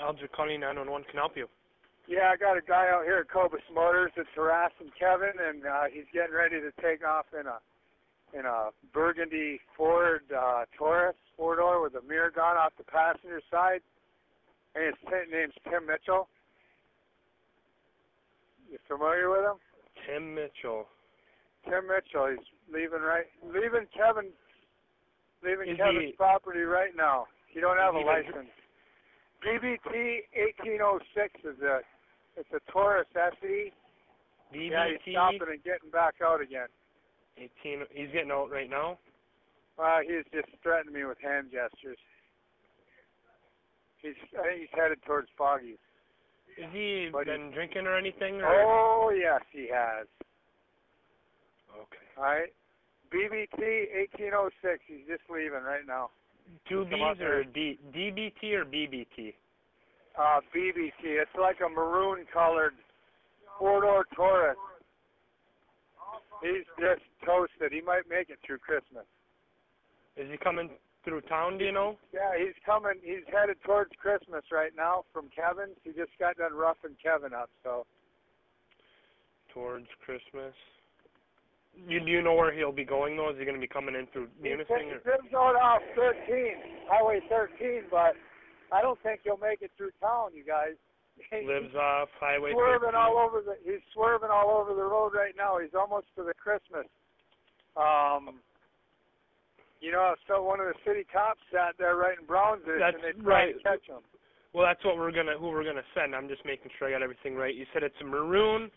Alger County 911 can help you. Yeah, I got a guy out here at Cobus Motors that's harassing Kevin, and uh, he's getting ready to take off in a in a burgundy Ford uh, Taurus four door with a mirror gone off the passenger side. And his t- name's Tim Mitchell. You familiar with him? Tim Mitchell. Tim Mitchell. He's leaving right, leaving Kevin, leaving Is Kevin's he- property right now. He don't have a he been- license. BBT 1806 is a, it's a Taurus SE. Yeah, he's stopping and getting back out again. 18. He's getting out right now. Uh, he's just threatening me with hand gestures. He's, I think he's headed towards Foggy. Is he But been drinking or anything? Or? Oh yes, he has. Okay. All right. BBT 1806. He's just leaving right now. Two B's or D, DBT or BBT? Uh, BBT. It's like a maroon colored four door Taurus. He's just toasted. He might make it through Christmas. Is he coming through town? Do you know? Yeah, he's coming. He's headed towards Christmas right now from Kevin's. He just got done roughing Kevin up, so Towards Christmas. You do you know where he'll be going though? Is he going to be coming in through Munising? Or? lives going off 13, Highway 13, but I don't think he'll make it through town, you guys. Lives off Highway He's swerving 13. all over the. He's swerving all over the road right now. He's almost to the Christmas. Um, you know, so one of the city cops sat there right in Brownsville, and they tried right. to catch him. Well, that's what we're gonna who we're gonna send. I'm just making sure I got everything right. You said it's a maroon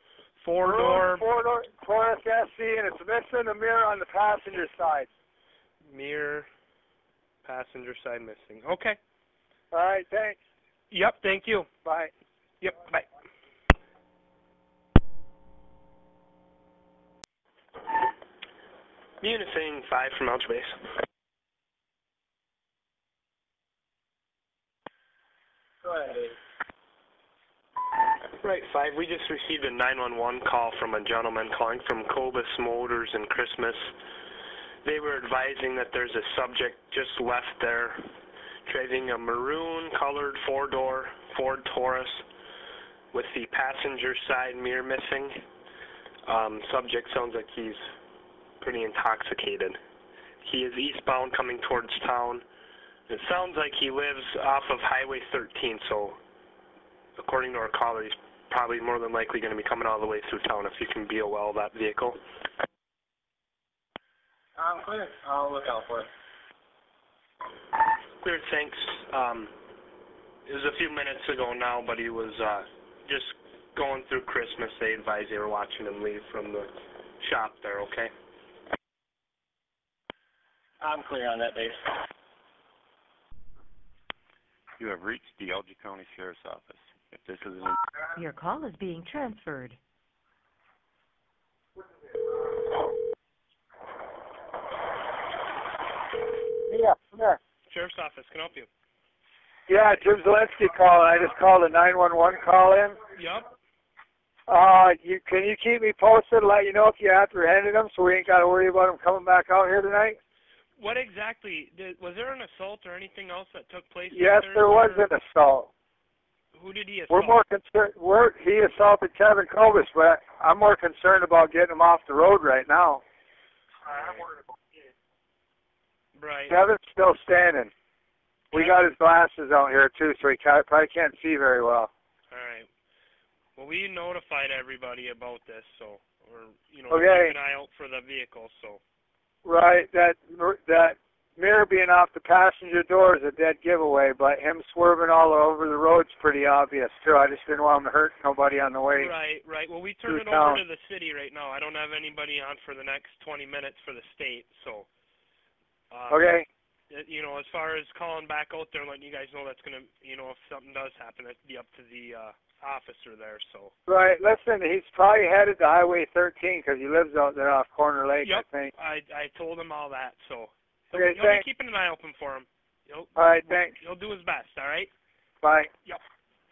four door Four door Taurus SE, and it's missing the mirror on the passenger side. mirror passenger side missing. Okay. All right, thanks. Yep. Thank you. Bye. Yep. Bye. Munising five from Alger Base. Go ahead. Right, five. We just received a 911 call from a gentleman calling from Cobus Motors in Christmas. They were advising that there's a subject just left there driving a maroon colored four door Ford Taurus with the passenger side mirror missing. Um, subject sounds like he's pretty intoxicated. He is eastbound coming towards town. It sounds like he lives off of Highway 13, so according to our caller, he's probably more than likely going to be coming all the way through town if you can be a well that vehicle. I'm clear. I'll look out for it. Clear, thanks. Um, it was a few minutes ago now, but he was uh, just going through Christmas. They advised they were watching him leave from the shop there, okay? I'm clear on that base. You have reached the Alger County Sheriff's Office. If this is an Your call is being transferred. Yeah, come here. Sheriff's office can I help you. Yeah, Jim Zelensky calling. I just called a 911 call in. Yup. Uh, you can you keep me posted? Let you know if you apprehended him, so we ain't got to worry about him coming back out here tonight. What exactly? Did, was there an assault or anything else that took place? Yes, Thursday, there was or an assault. Who did he assault? We're more concerned. We're he assaulted Kevin Cobus, but I'm more concerned about getting him off the road right now. Right. Kevin's still standing. We got his glasses out here too, so he probably can't see very well. All right. Well, we notified everybody about this, so we're you know Okay. keep an eye out for the vehicle. So Right, that that mirror being off the passenger door is a dead giveaway, but him swerving all over the road's pretty obvious too. I just didn't want him to hurt nobody on the way. right, right. Well, we turned it through over to the city right now. I don't have anybody on for the next 20 minutes for the state, so. Um, Okay. You know, as far as calling back out there and letting you guys know that's gonna, you know, if something does happen, it'd be up to the uh officer there. So. Right. Listen, he's probably headed to Highway 13 because he lives out there off Corner Lake, Yep. I think. I I told him all that, so. He'll, Okay, you'll be keeping an eye open for him. He'll, All right, thanks. he'll do his best. All right. Bye. Yep.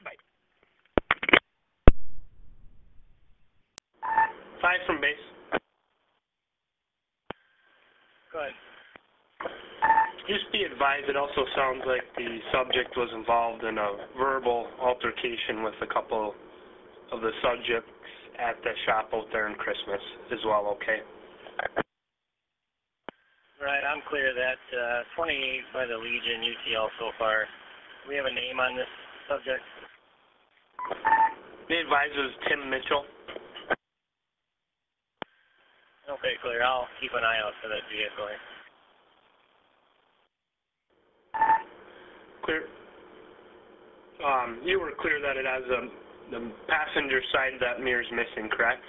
Bye. Five from base. Go ahead. Just be advised, it also sounds like the subject was involved in a verbal altercation with a couple of the subjects at the shop out there in Christmas as well, okay? Right, I'm clear that. Uh, 28 by the Legion UTL so far. We have a name on this subject. The advisor is Tim Mitchell. Okay, clear. I'll keep an eye out for that vehicle. Clear. Um, you were clear that it has a, the passenger side of that mirror's missing, correct?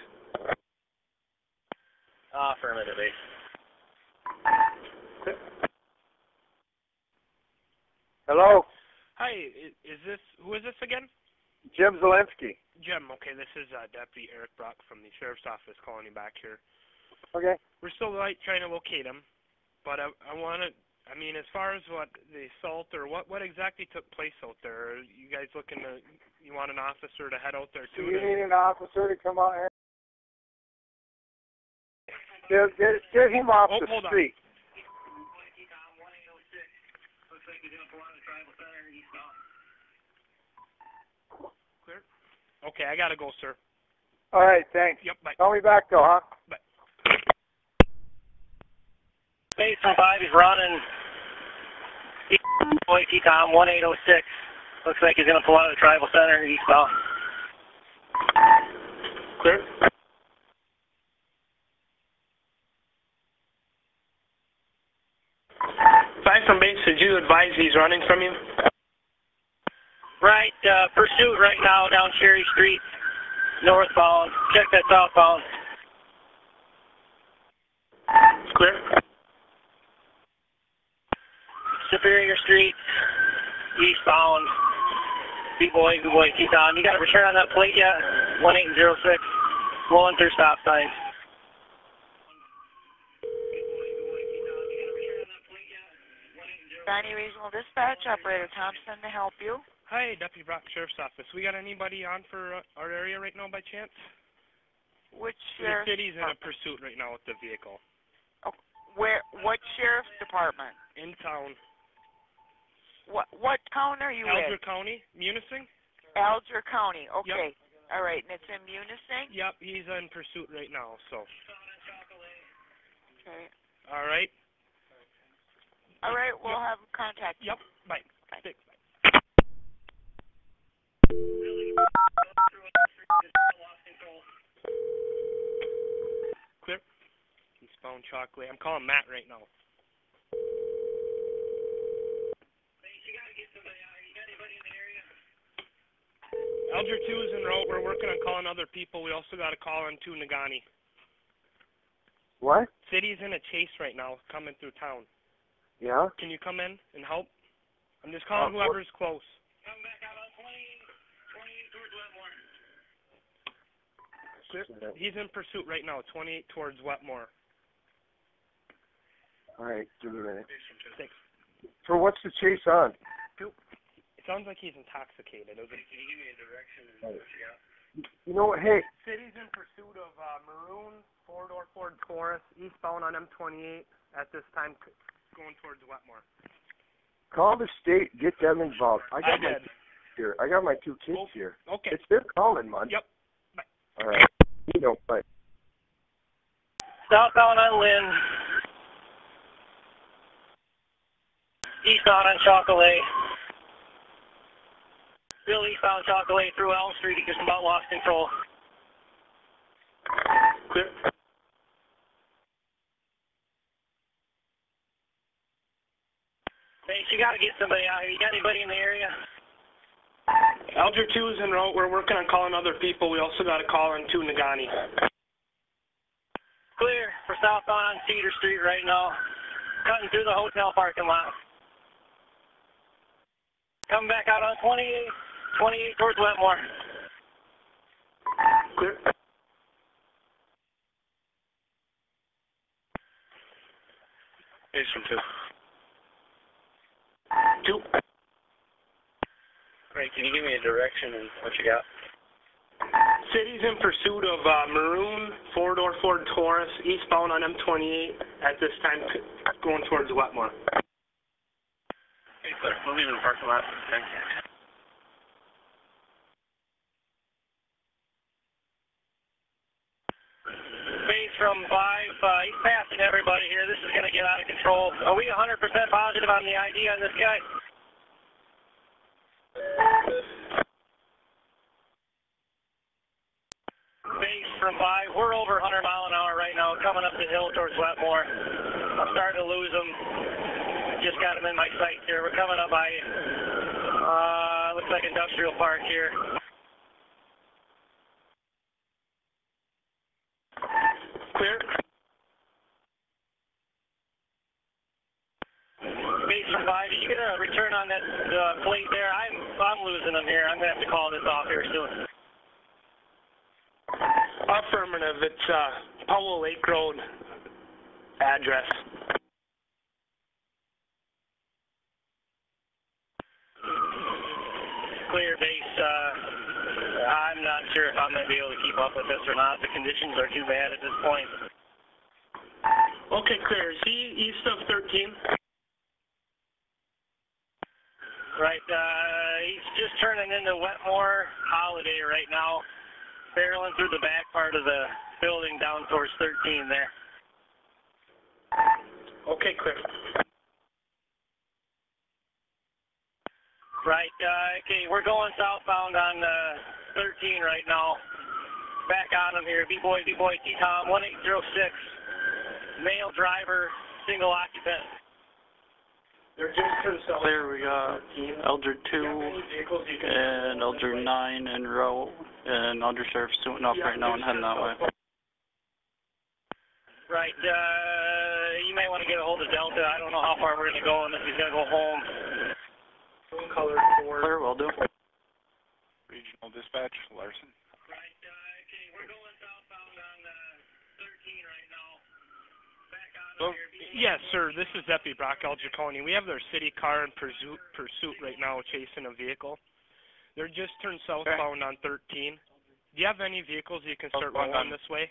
Uh, affirmatively. Hello, Hi, is, is this who is this again? Jim Zielinski. Jim. Okay, this is uh, Deputy Eric Brock from the sheriff's office calling you back here. Okay. We're still like trying to locate him, but I, I want to. I mean, as far as what the assault or what what exactly took place out there, are you guys looking to? You want an officer to head out there too? you to, need an officer to come out here? Get, get, get him off Oh, the hold on. street. Okay, I gotta go, sir. All right, thanks. Yep. Bye. Call me back though, huh? Bye. Base 5 is running. Boy, T-Com 1806. Looks like he's going to pull out of the tribal center eastbound. Clear. Five from base, did you advise he's running from you? Right, uh, pursuit right now down Cherry Street, northbound. Check that southbound. Clear. Superior Street, eastbound. B-boy, B-boy, T-Com. You got a return on that plate yet? 1806. Rolling through stop signs. Bonnie Regional Dispatch, Operator Thompson to help you. Hi, Deputy Brock Sheriff's Office. We got anybody on for uh, our area right now by chance? Which The sheriff? city's in a pursuit right now with the vehicle. Where? What sheriff's department? In town. What? What town are you Alger in? Alger County, Munising? Alger County. Okay. All right, and it's in Munising. Yep, he's in pursuit right now, so. Okay. All right. All right, we'll have contact. Yep. Bye. Bye. Thanks. Clear. Eastbound chocolate. I'm calling Matt right now. Alger 2 is en route. We're working on calling other people. We also got a call on 2 Negaunee. What? City's in a chase right now, coming through town. Yeah. Can you come in and help? I'm just calling Uh, whoever's close. He's in pursuit right now, 28 towards Wetmore. All right, give me a minute. Thanks. For what's the chase on? It sounds like he's intoxicated. It was a, You know what? Hey, City's in pursuit of uh, maroon four-door Ford Taurus, eastbound on M28. At this time, going towards Wetmore. call the state. Get them involved. I I got my here. I got my two kids Oh. here. Okay. It's their calling, man. Yep. All right. You know, but Southbound on Lynn. Eastbound on Chocolate. Still eastbound Chocolate through Elm Street. He just about lost control. Clear. Thanks. You got to get somebody out here. You got anybody in the area? Alger 2 is en route. We're working on calling other people. We also got a call on 2 Negaunee. Clear for southbound on Cedar Street right now. Cutting through the hotel parking lot. Coming back out on 28, 28 towards Wetmore. Clear. Base from two. 2. Great. Can you give me a direction and what you got? City's in pursuit of uh, maroon four-door Ford Taurus, eastbound on M28. At this time, c- going towards Wetmore. We'll leave in the parking lot. Thanks. Base from 5, uh, he's passing everybody here. This is going to get out of control. Are we 100% positive on the ID on this guy? Base from 5, we're over 100 mile an hour right now, coming up the hill towards Wetmore. I'm starting to lose him. Just got him in my sights here. We're coming up by, uh, looks like Industrial Park here. Clear. Base from 5, did you get a return on that uh, plate there? I'm, I'm losing him here. I'm going to have to call this off here soon. Affirmative. It's uh, Powell Lake Road address. Clear base. Uh, I'm not sure if I'm going to be able to keep up with this or not. The conditions are too bad at this point. Okay, clear. Is he east of 13? Right. Uh, he's just turning into Wetmore Holiday right now, barreling through the back part of the building down towards 13 there. Okay, clear. Right. Uh, okay, we're going southbound on uh, 13 right now. Back on them here. B-boy, B-boy, T-Tom, 1806. Male driver, single occupant. They're just turned south. Clear, we got Alger 2 and you can and Alger 9 en route, and Undersheriff suiting up right now and heading that way. Right. Uh, you may want to get a hold of Delta. I don't know how far we're going to go unless he's going to go home. color four. Clear, will do. Regional dispatch, Larson. Right. Uh, okay, we're going southbound on uh, 13 right now. Back on Well, here. Yes, sir. This is Deputy Brock L. Giacone. We have their city car in pursuit, pursuit right now, chasing a vehicle. They're just turned southbound on 13. Do you have any vehicles you can start Southbound rolling on- this way?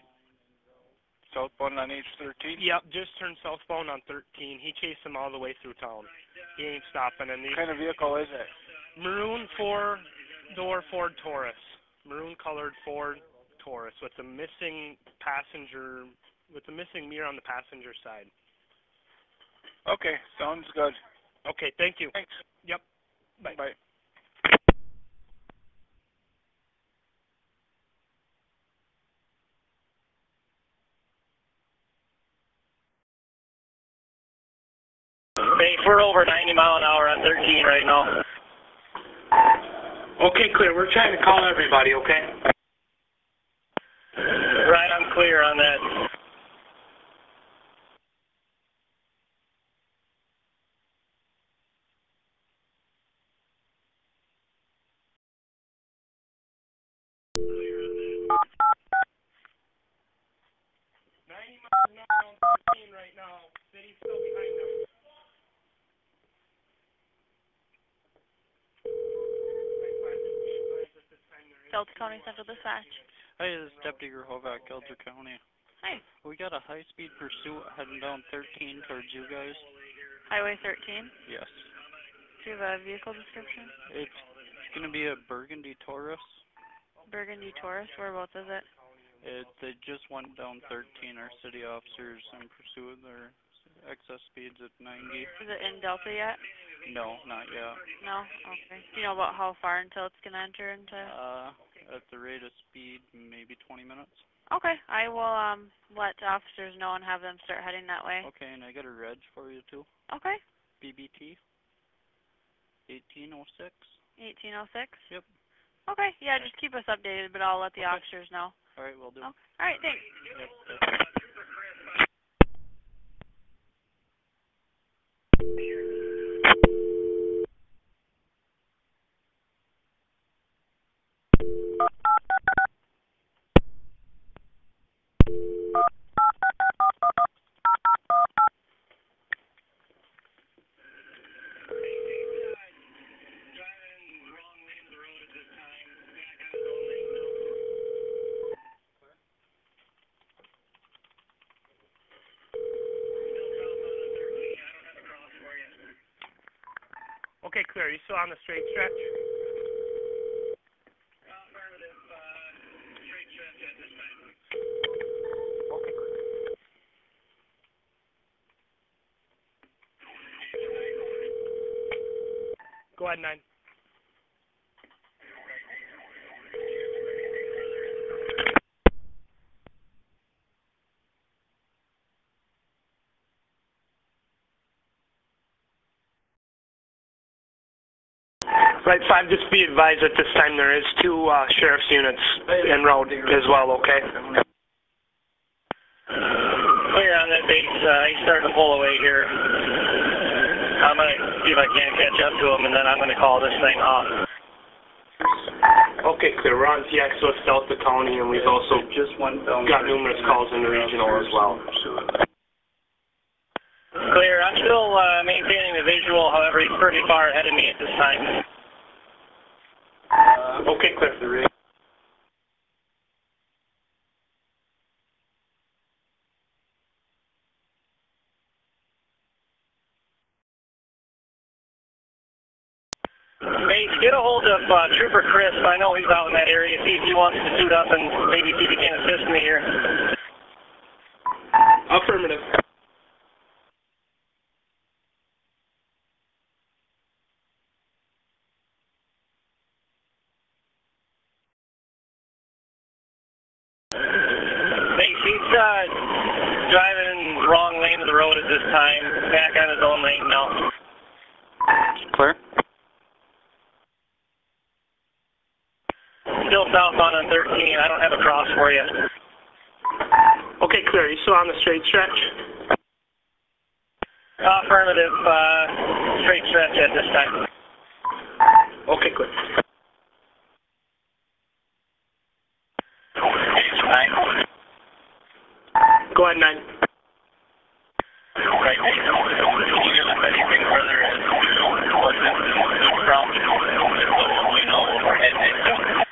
Southbound on H13? Yep, just turned southbound on 13. He chased them all the way through town. He ain't stopping. And What these kind of vehicle is it? maroon four-door Ford Taurus, maroon-colored Ford Taurus with a missing passenger, with a missing mirror on the passenger side. Okay, sounds good. Okay, thank you. Thanks. Yep. Bye. Bye. Base, we're over 90 mile an hour on 13 right now. Okay, clear. We're trying to call everybody, okay? Right, I'm clear on that. Ninety miles an hour on thirteen right now. City's still behind them. Delta County Central Dispatch. Hi, this is Deputy Grahovac, Alger County. Hi. We got a high-speed pursuit heading down 13 towards you guys. Highway 13. Yes. Do you have a vehicle description? It's gonna be a Burgundy Taurus. Burgundy Taurus. Whereabouts is it? It, they just went down 13. Our city officers in pursuit of their excess speeds at 90. Is it in Delta yet? No, not yet. No? Okay. Do you know about how far until it's going to enter into? Uh, at the rate of speed, maybe 20 minutes. Okay. I will um let officers know and have them start heading that way. Okay, and I got a reg for you too. Okay. BBT. 1806. 1806? Yep. Okay. Yeah, just keep us updated, but I'll let the Okay. officers know. All right, we'll do. Okay. All right, thanks. Yep, yep. On the straight stretch? Okay. Go ahead, nine. Right, five, just be advised at this time there is two uh, sheriff's units en route as well, okay? Clear on that base. Uh, he's starting to pull away here. I'm going to see if I can catch up to him, and then I'm going to call this thing off. Okay, clear. We're on TX West Delta County, and we've also Just one got numerous calls in the regional as well. Clear. I'm still uh, maintaining the visual, however, he's pretty far ahead of me at this time. Okay, clear. Base, get a hold of uh, Trooper Chris. I know he's out in that area. See if he wants to suit up and maybe see if he can assist me here. Affirmative. Base, he's uh, driving in the wrong lane of the road at this time. Back on his own lane now. Clear? Still southbound on 13. I don't have a cross for you. Okay, clear. Are you still on the straight stretch? Affirmative. Uh, straight stretch at this time. Okay, clear. Nine. Go ahead, nine. Right. Can you give us anything further? What's the problem? We know we're heading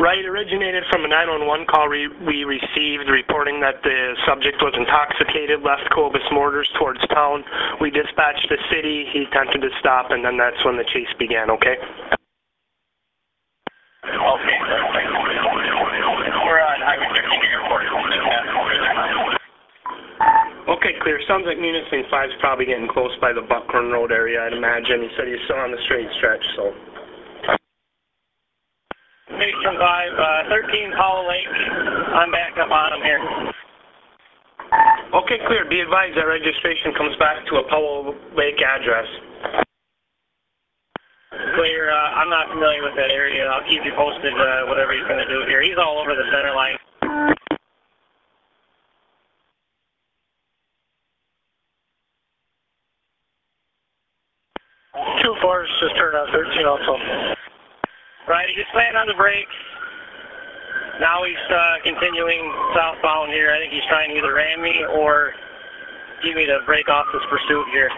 Right, originated from a 911 call we, we received reporting that the subject was intoxicated, left Cobus Motors towards town. We dispatched the city, he attempted to stop, and then that's when the chase began, okay? Okay. We're on Highway 13. Okay, clear. Sounds like Munising 5's probably getting close by the Buckhorn Road area, I'd imagine. He said he's still on the straight stretch, so. Station 5, uh, 13 Powell Lake. I'm back up on him here. Okay, clear. Be advised that registration comes back to a Powell Lake address. Clear. Uh, I'm not familiar with that area. I'll keep you posted, uh, whatever he's going to do here. He's all over the center line. Two fours just turned on 13 also. Right, just slammed on the brakes. Now he's uh, continuing southbound here. I think he's trying to either ram me or get me to break off this pursuit here.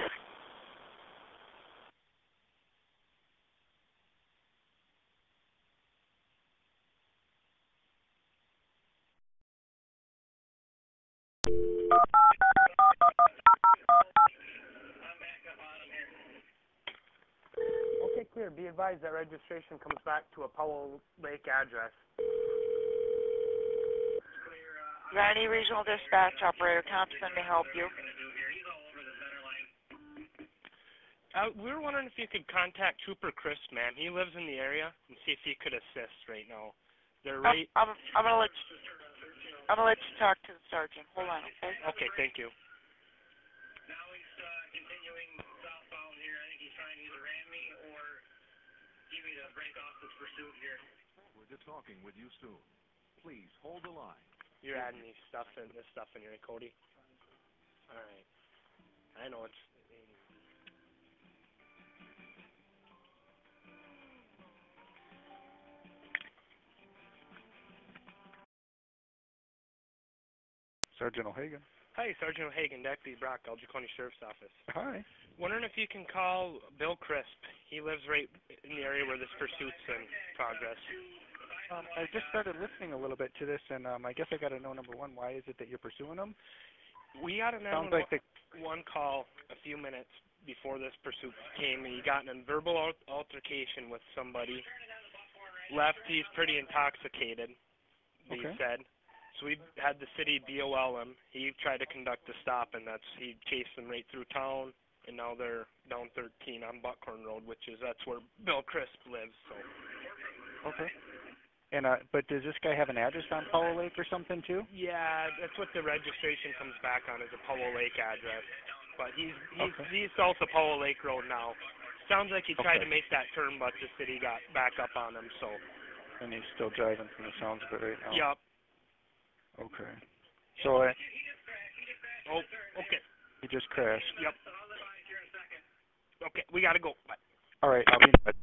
Okay, clear. Be advised that registration comes back to a Powell Lake address. Ronnie Regional Dispatch Operator Thompson may help you. Uh, we were wondering if you could contact Trooper Chris, ma'am. He lives in the area, and see if he could assist right now. They're I'm, right. I'm, I'm gonna let you, I'm gonna let you talk to the sergeant. Hold on, okay? Okay, thank you. Now he's uh, continuing southbound here. I think he's trying to either ram me or get me to break off this pursuit here. We're to talking with you soon. Please hold the line. You're adding these stuff and this stuff in here, Cody. All right. I know it's. Sergeant O'Hagan. Hi, Sergeant O'Hagan, Deputy Brock, Alger Sheriff's Office. Hi. Wondering if you can call Bill Crisp. He lives right in the area where this pursuit's in progress. Um, I just started listening a little bit to this, and um, I guess I got to know number one, why is it that you're pursuing them? We got a Sounds like the one call a few minutes before this pursuit came. And he got in a verbal al- altercation with somebody. Left. He's pretty intoxicated. He Okay. said. So we had the city DOL him. He tried to conduct a stop, and that's he chased them right through town. And now they're down 13 on Buckhorn Road, which is that's where Bill Crisp lives. So Okay. And uh, but does this guy have an address on Powell Lake or something too? yeah, that's what the registration comes back on is a Powell Lake address. But he's he's Okay. he's south of Powell Lake Road now. Sounds like he tried Okay. to make that turn, but the city got back up on him. So And he's still driving from the sounds of it right now. Yep. Okay. So uh, Oh, okay. he just crashed. Yep. Okay, we gotta go. Bye. All right. I'll be in touch.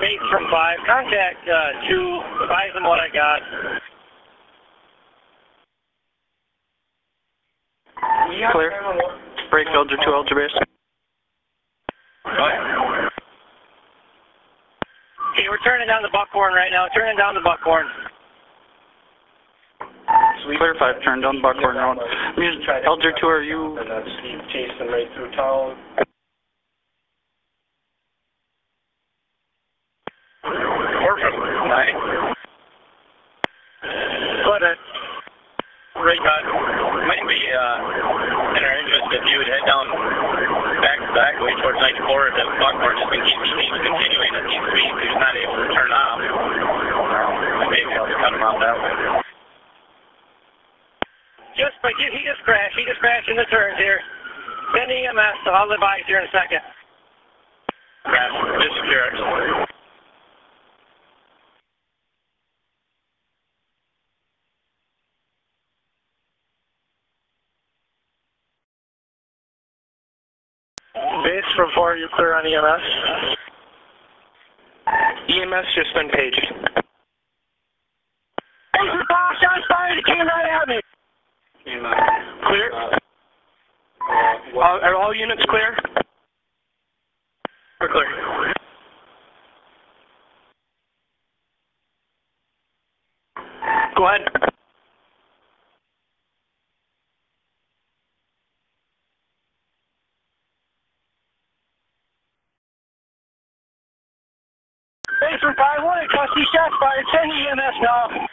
Base from five. Contact uh, two. Advise them what I got. Clear. Break Alger 2 Alger base. Okay, we're turning down the Buckhorn right now. Turning down the Buckhorn. Clear 5, turn down the Buckhorn Road. Alger 2, are you... And that's them right through town. Perfect. Nice. But uh, Ray got might be uh, in our interest if you would head down back back way towards 94 the Buckhorn just can keep speed continuing at keep speed. He's not able to turn off. Maybe I'll cut him off that way. Just but he, he just crashed. He just crashed in the turns here. Send EMS, so I'll advise here in a second. Crash. Disappear. Base from four, you clear on EMS? EMS just been paged. Hey, Bob, shots fired. It came right at me. Clear? All, are all units clear? We're clear. Go ahead. Base from five, one, custody shots fired. Send EMS now.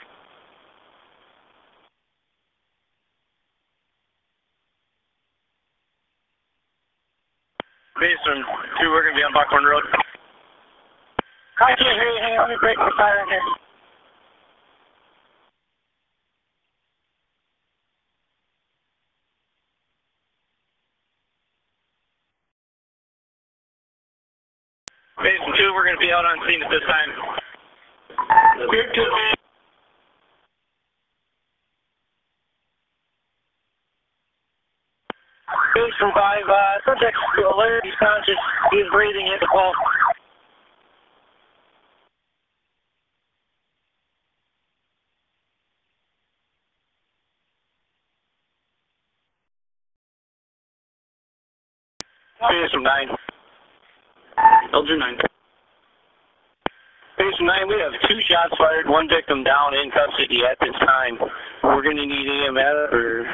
Base two, we're gonna be on Buckhorn Road. I can't hear you. Hang on, let me break the fire in here. From two, we're gonna be out on scene at this time. Clear two. Base from five, uh, subject's alert, he's conscious, he's breathing, hit the pulse. Base nine. Alger 9. Base nine, we have two shots fired, one victim down in custody at this time. We're gonna need EMS for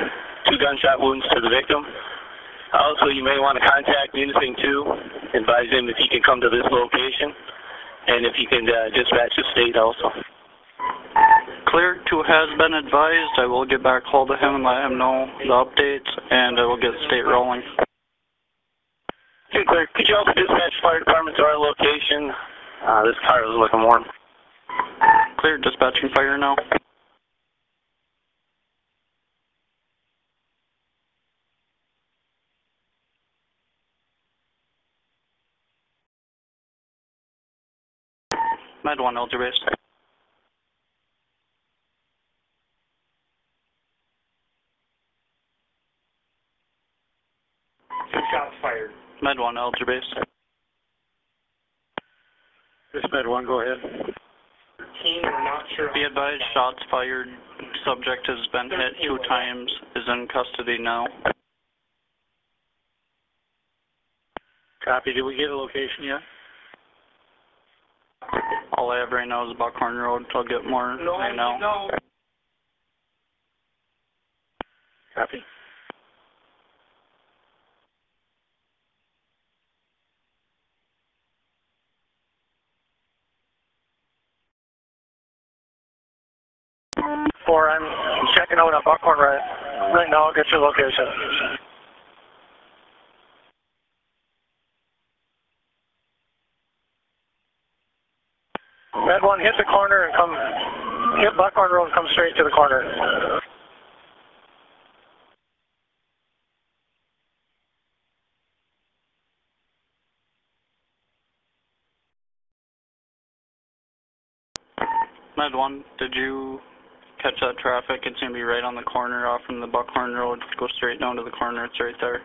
two gunshot wounds to the victim. Also, you may want to contact Munising 2, advise him if he can come to this location, and if he can uh, dispatch the state also. Clear 2 has been advised. I will get back hold of him and let him know the updates, and I will get state rolling. Okay, clear. Could you also dispatch fire department to our location? Uh, this car is looking warm. Clear, dispatching fire now. Med 1, Alger base. Two shots fired. Med 1, Alger base. This med one, go ahead. Team, we're not sure. Be advised, shots fired. Subject has been hit two times, is in custody now. Copy. Did we get a location yet? All I have right now is Buckhorn Road. I'll get more No, right now. no. Copy. Four, I'm checking out on Buckhorn right, right now. I'll get your location. One, hit the corner and come, hit Buckhorn Road and come straight to the corner. Med 1, did you catch that traffic? It's going to be right on the corner off from the Buckhorn Road. Go straight down to the corner. It's right there.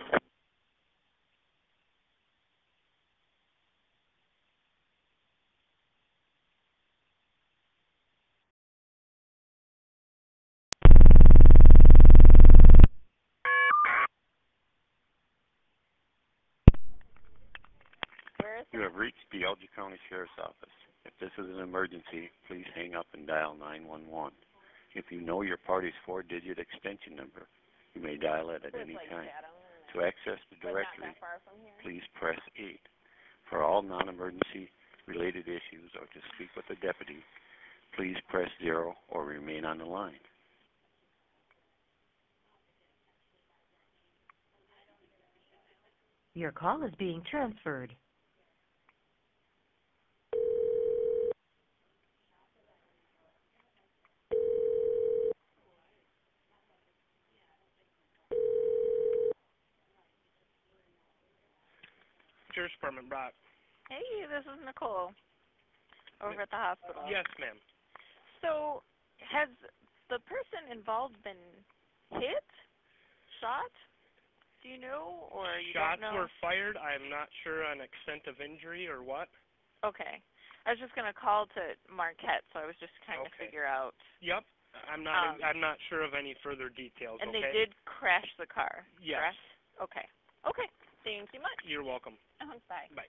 You have reached the Alger County Sheriff's Office. If this is an emergency, please hang up and dial 911. If you know your party's four-digit extension number, you may dial it at any time. To access the directory, please press 8. For all non-emergency related issues or to speak with a deputy, please press 0 or remain on the line. Your call is being transferred. Department, Brock. Hey, this is Nicole over at the hospital. Yes, ma'am. So, has the person involved been hit? Shot? Do you know, or you Shots don't know? were fired. I'm not sure on extent of injury or what. Okay. I was just gonna call to Marquette, so I was just trying to figure out. Yep. I'm not. Um, I'm not sure of any further details. And okay. they did crash the car. Yes. Correct? Okay. Okay. Thank you much. You're welcome. Uh-huh, Bye. Bye.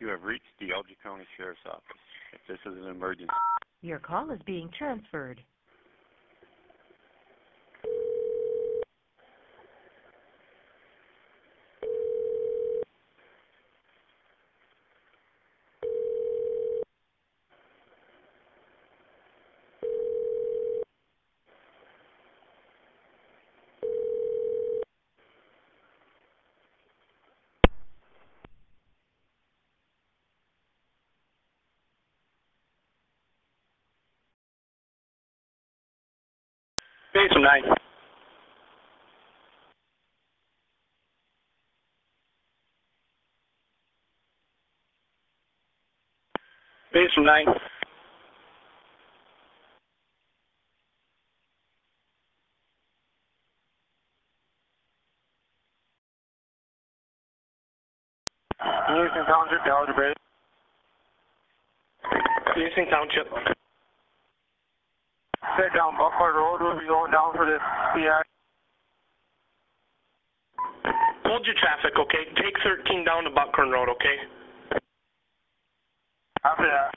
You have reached the Alger County Sheriff's Office. If this is an emergency, Your call is being transferred. Base of nine. Base of nine. Houston Township, Elgin Bridge. Houston Township. Sit down Buckhorn Road. We'll be going down for this PI. Hold your traffic, okay? Take 13 down to Buckhorn Road, okay? After that.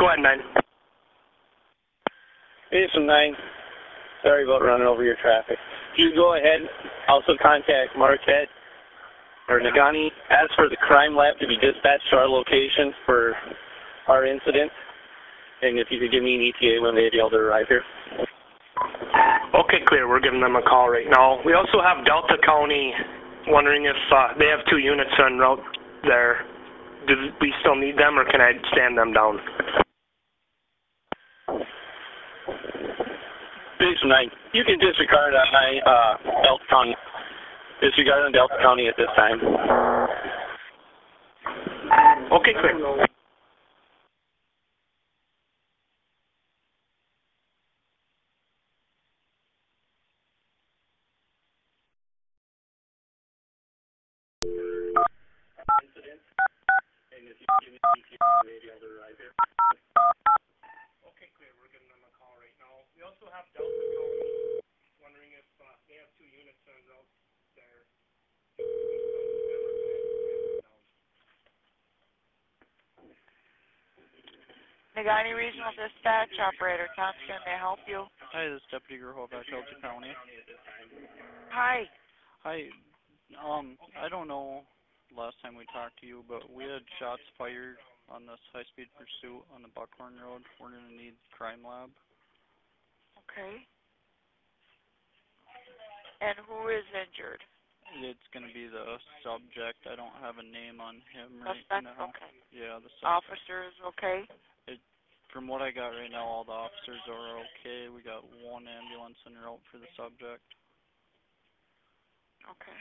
Go ahead, man. It's nine. Sorry about running over your traffic. You go ahead. Also contact Marquette or Negaunee. Ask for the crime lab to be dispatched to our location for our incident. And if you could give me an ETA when they'd be able to arrive here. Okay, clear. We're giving them a call right now. We also have Delta County wondering if uh, they have two units en route there. Do we still need them, or can I stand them down? Tonight. You can disregard I, uh, Delta uh, County. Disregard on Delta County at this time. Okay, clear. Okay, clear. We're getting them we also have Delta calling, wondering if uh, they have two units on route there. Negaunee Regional Dispatch Operator Thompson, may I help you? Hi, this is Deputy Gerhovac, Alger County. Hi. Hi, um, I don't know last time we talked to you, but we had shots fired on this high-speed pursuit on the Buckhorn Road. We're gonna need crime lab. Okay. And who is injured? It's gonna be the subject. I don't have a name on him right Suspect? now. Okay. Yeah, the subject. Officers, okay? From what I got right now, all the officers are okay. We got one ambulance en route for the subject. Okay.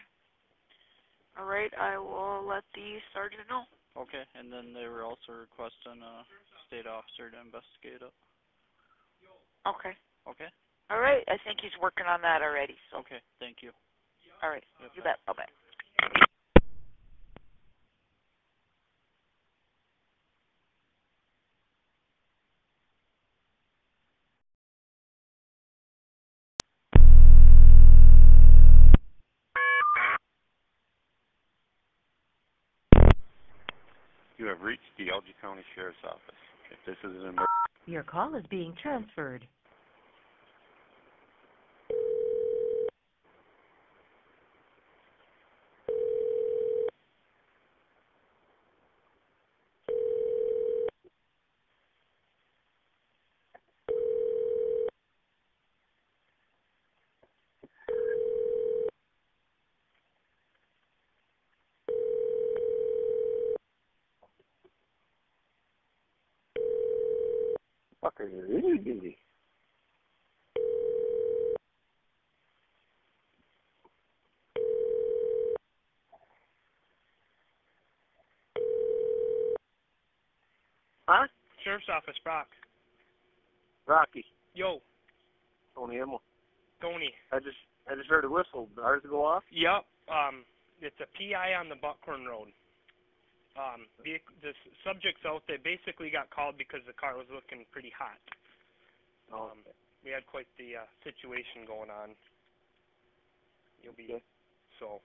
All right, I will let the sergeant know. Okay, and then they were also requesting a state officer to investigate it. Okay. Okay? All right, I think he's working on that already, so. Okay, thank you. All right, Yep. you bet. Bye-bye. You have reached the Alger County Sheriff's Office. If this is an emergency, Your call is being transferred. Huh? Sheriff's Office, Brock. Rocky. Yo, Tony Emil. Tony. I just I just heard a whistle. Ours go off? Yep. Um, it's a PI on the Buckhorn Road. Um, the, the subject's out there basically got called because the car was looking pretty hot. Um, we had quite the uh, situation going on. You'll be so.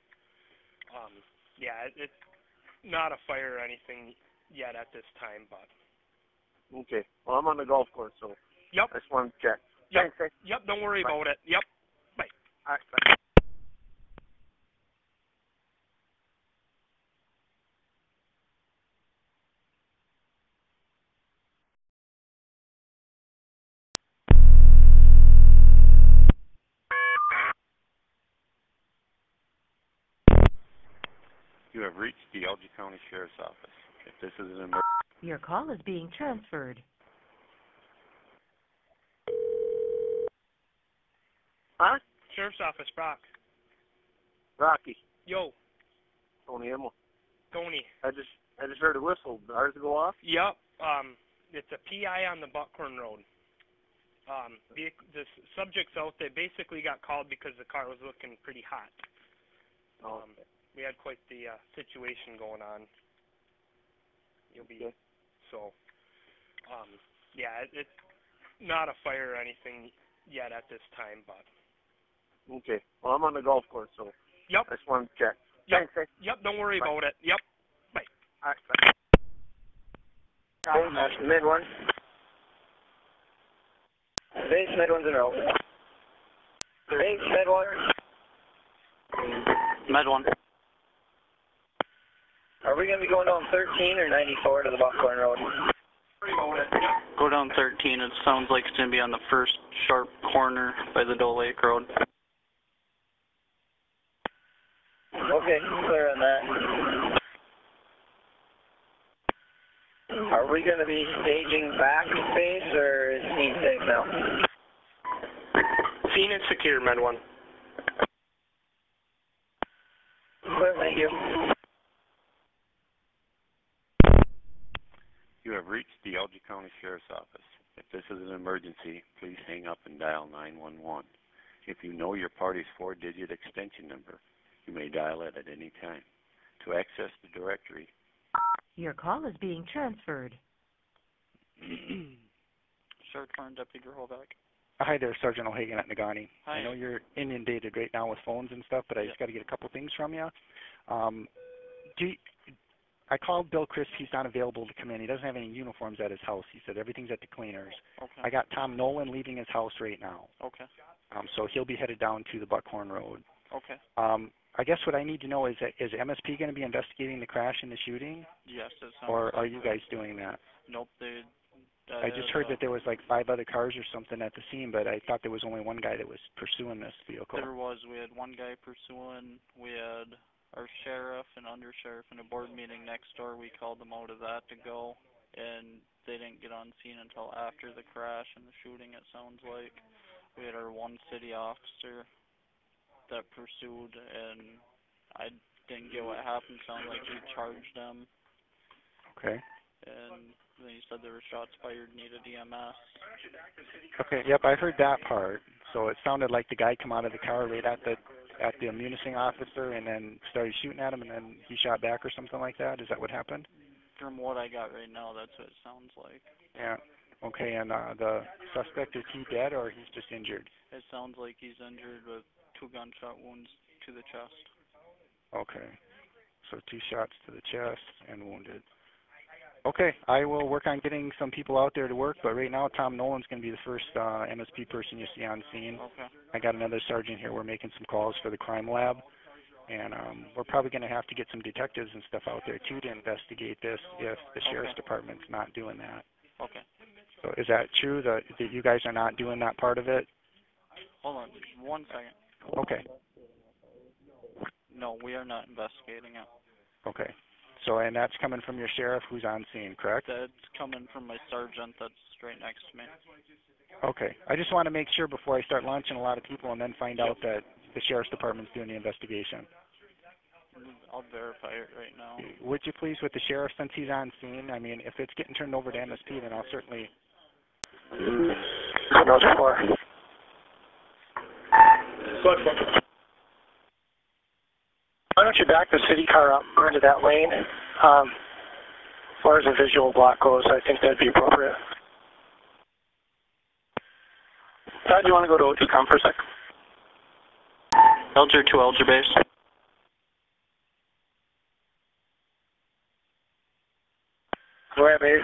Um, yeah, it, it's not a fire or anything yet at this time, but Okay. Well I'm on the golf course so Yep. I just wanted to check. Yep. Thanks, yep. Don't worry Bye. about it. Yep. Bye. All right, bye. You have reached the Alger County Sheriff's Office. If this is an emergency, Your call is being transferred. Huh? Sheriff's Office, Brock. Rocky. Yo, Tony Emil. Tony. I just I just heard a whistle. Did Ours go off? Yep. Um, it's a PI on the Buckhorn Road. Um, the, the subject's out there basically got called because the car was looking pretty hot. Um, we had quite the uh, situation going on. You'll be so. Um, yeah, it, it's not a fire or anything yet at this time, but Okay. Well I'm on the golf course so Yep. I just wanted to check. Yep. Thanks, eh? yep. Don't worry Bye. about it. Yep. Bye. All right, bye. That's the mid one. Base mid one's in row. Base mid one. Med one. Are we going to be going down 13 or 94 to the Buckhorn Road? Go down 13. It sounds like it's going to be on the first sharp corner by the Dole Lake Road. Okay, clear on that. Are we going to be staging back space or is he safe now? Scene is secure, Med 1. Clear, thank you. You have reached the Alger County Sheriff's Office. If this is an emergency, please hang up and dial 911. If you know your party's four-digit extension number, you may dial it at any time. To access the directory, Your call is being transferred. Sheriff Department Deputy Gerholbeck. Hi there, Sergeant O'Hagan at Negaunee. Hi. I know you're inundated right now with phones and stuff, but I just got to get a couple things from you. Um, do you, I called Bill Crisp. He's not available to come in. He doesn't have any uniforms at his house. He said everything's at the cleaners. Okay. I got Tom Nolan leaving his house right now, Okay. um, so he'll be headed down to the Buckhorn Road. Okay. Um, I guess what I need to know is that is MSP going to be investigating the crash and the shooting, Yes, or are you guys doing that? Nope, they. Uh, I just heard that there was like five other cars or something at the scene, but I thought there was only one guy that was pursuing this vehicle. There was. We had one guy pursuing. We had our sheriff and undersheriff in a board meeting next door. We called them out of that to go, and they didn't get on scene until after the crash and the shooting. It sounds like we had our one city officer that pursued, and I didn't get what happened. Sounded like he charged them, Okay. and then he said there were shots fired, needed EMS. Okay. Yep, I heard that part. So it sounded like the guy come out of the car right at the at the Munising officer and then started shooting at him and then he shot back or something like that. Is that what happened? From what I got right now, that's what it sounds like. Yeah. Okay. And uh, the suspect is he dead or he's just injured? It sounds like he's injured with two gunshot wounds to the chest. Okay. So two shots to the chest and wounded. Okay, I will work on getting some people out there to work, but right now Tom Nolan's going to be the first uh, MSP person you see on scene. Okay. I got another sergeant here. We're making some calls for the crime lab, and um, we're probably going to have to get some detectives and stuff out there too to investigate this if the sheriff's Okay. department's not doing that. Okay. So is that true that, that you guys are not doing that part of it? Hold on, one second. Okay, No, we are not investigating it. okay. So and that's coming from your sheriff who's on scene, correct? That's coming from my sergeant that's right next to me. Okay. I just want to make sure before I start launching a lot of people and then find out that the sheriff's department's doing the investigation. I'll verify it right now. Would you please with the sheriff since he's on scene? I mean, if it's getting turned over to MSP, then I'll certainly. No four. Why don't you back the city car up into that lane? Um, as far as the visual block goes, I think that'd be appropriate. Todd, do you want to go to O2com for a sec? Alger to Alger base. Go ahead, base.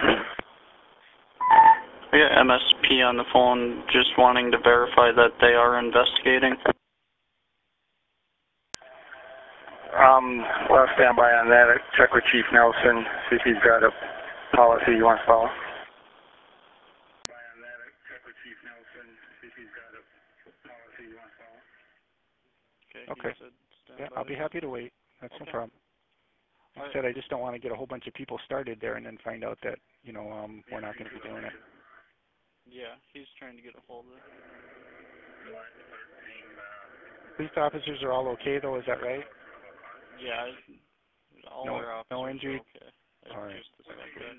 We got MSP on the phone just wanting to verify that they are investigating. Um, well, stand by on that. Check with Chief Nelson, see if he's got a policy he wants to follow. Okay. Okay. Said Yeah. I'll be happy to wait. That's no problem. Like I said, I just don't want to get a whole bunch of people started there and then find out that you know um, we're not going to be doing it. Yeah, he's trying to get a hold of it. Police officers are all okay though, is that right? Yeah, all No- our no officers are injury? okay. It's All right. just the suspect.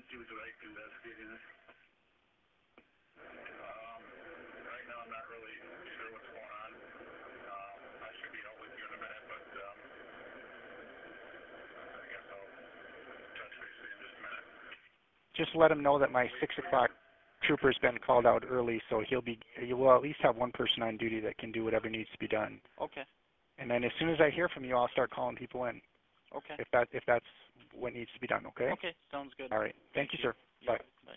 Just let him know that my six o'clock trooper's been called out early, so he'll be he will at least have one person on duty that can do whatever needs to be done. Okay. And then as soon as I hear from you, I'll start calling people in Okay. if that if that's what needs to be done. Okay. Okay, sounds good. All right. Thank you, sir. Bye. Bye.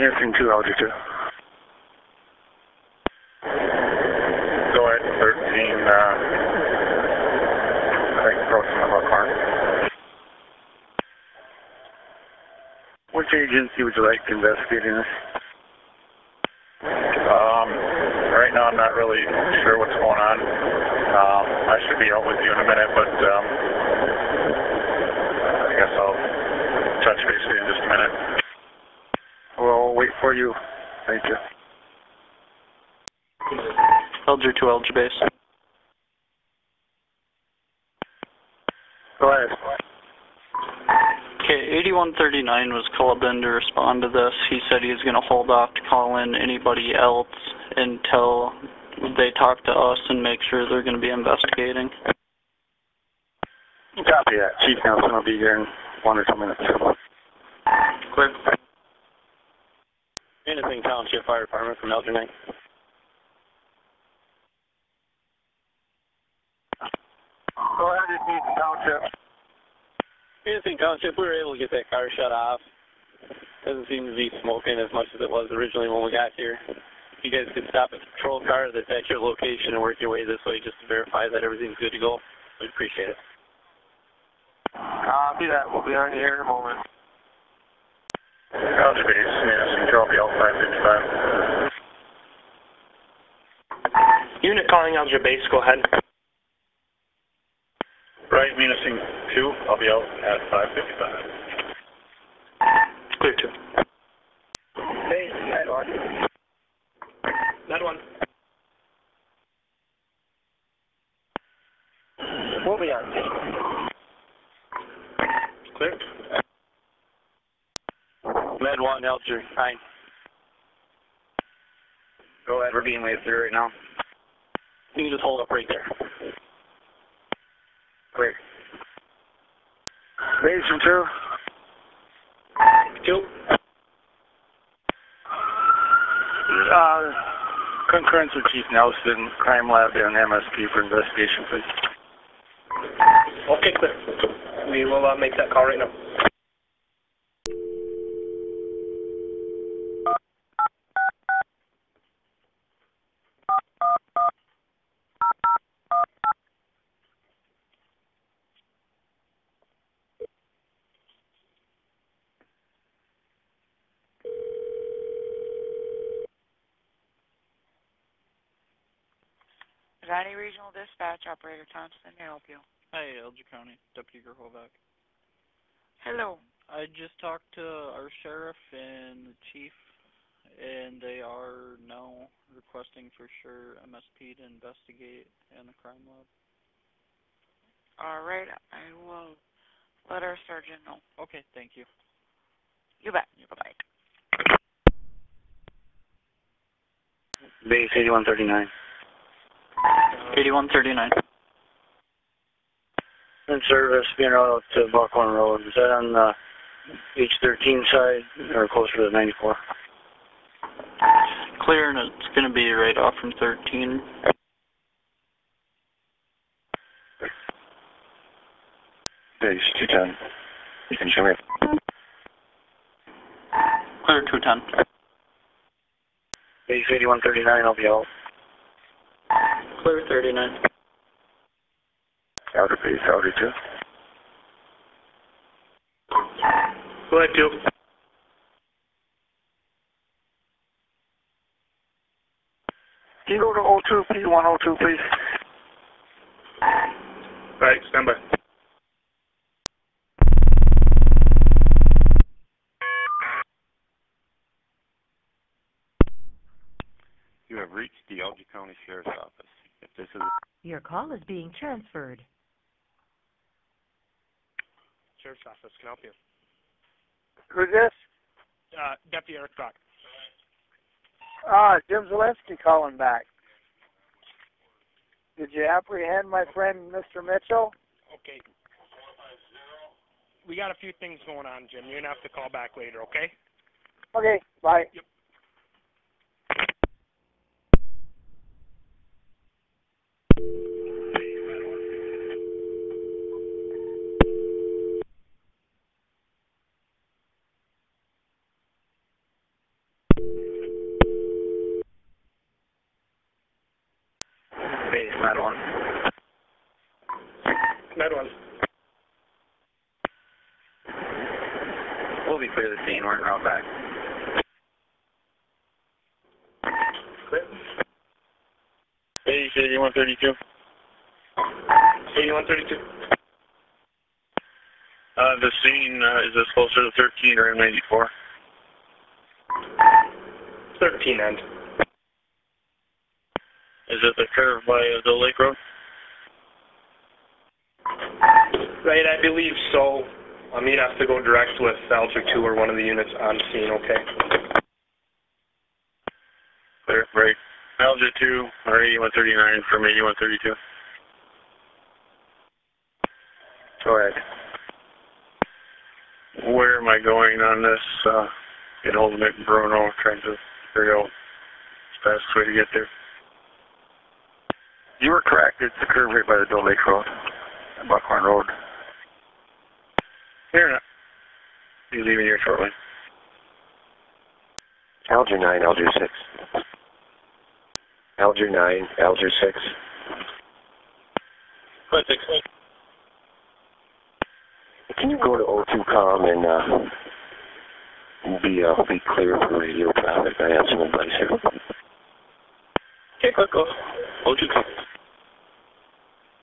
Answering two, Alger two. Go ahead, 13, uh, I think crossing the Buckhorn. Which agency would you like to investigate in this? Um, right now I'm not really sure what's going on. Um, I should be out with you in a minute, but, um, I guess I'll touch base with you in just a minute. We'll wait for you. Thank you. Alger to Alger base. Go ahead. Okay, 8139 was called in to respond to this. He said he was going to hold off to call in anybody else until they talk to us and make sure they're going to be investigating. Copy that. Chief Nelson will be here in one or two minutes. Clear. Anything Township Fire Department from Alger. Go ahead, it's Easton Township. Anything Township, we were able to get that car shut off. Doesn't seem to be smoking as much as it was originally when we got here. If you guys could stop at the patrol car that's at your location and work your way this way just to verify that everything's good to go, we'd appreciate it. Copy that. We'll be on here in a moment. Couch base, Madison, Trophy, L555. Unit calling Alger Base, go ahead. Right, Munising 2, I'll be out at 555. Clear two. Hey, that one. That. We'll be on. Clear. Med 1, Alger, fine. Go ahead, we're being waved through right now. You can just hold up right there. Clear. Basin 2. Two. Uh, concurrence with Chief Nelson, Crime Lab and MSP for investigation, please. Okay, clear. We will uh, make that call right now. Medina Regional Dispatch Operator Thompson, may I help you? Hi, Alger County, Deputy Gerhovac. Hello. I just talked to our sheriff and the chief, and they are now requesting for sure MSP to investigate and the crime lab. All right, I will let our sergeant know. Okay, thank you. You bet. Bye-bye. Base 8139. 8139. In service, being out to Buckhorn Road. Is that on the H13 side or closer to the 94? Clear, and it's going to be right off from 13. Base 210. You can show me. Clear 210. Base 8139, I'll be out. Clear 39. Outer base, outer 2. Go ahead, two. Can you go to 02, please? 102, please. Right, stand by. You have reached the Alger County Sheriff's Office. If this is Your call is being transferred. Sheriff's Office can help you. Who's this? Uh, Deputy Eric Brock. Ah, Jim Zielinski calling back. Did you apprehend my friend Mr. Mitchell? Okay. We got a few things going on, Jim. You're gonna have to call back later, okay? Okay, bye. Yep. Base, Med 1. Med one. We'll be clear of the scene. We're en route back. Clear. Base 8132. 8132. Uh, the scene, uh, is this closer to 13 or M94? 13 end. Is it the curve by uh, the Lake Road? Right, I believe so. You'd have to go direct with Alger 2 or one of the units on scene, okay? Clear, right. Alger 2 or 8139 from 8132. Go ahead. Where am I going on this? Uh, get hold of Nick Bruno, trying to figure out the fastest way to get there. You were correct. It's the curve right by the Doe Lake Road, Buckhorn Road. Here, not. Be leaving here shortly. Alger 9, Alger 6. Alger 9, Alger 6. Quite six. Can you go to O2com and uh, be uh, be clear for radio traffic? I have some advice here. Okay, quick, go. O2 com.